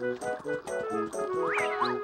うん。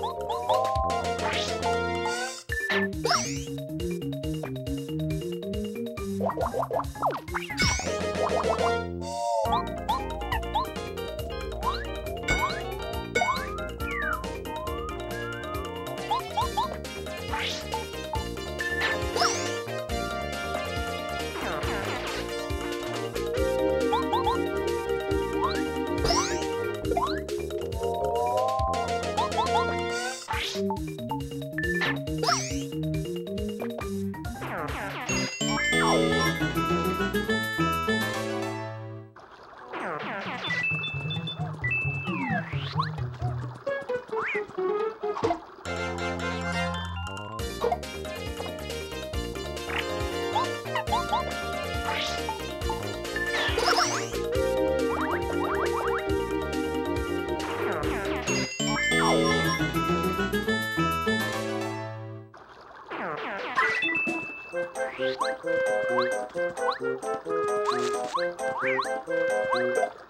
What? Thank you.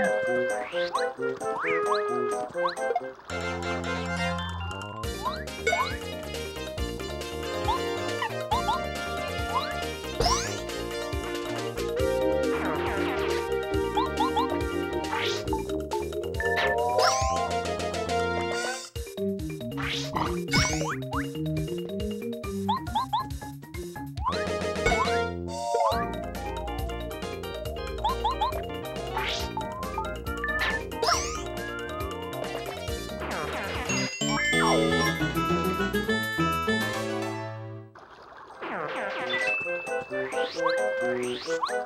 you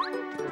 you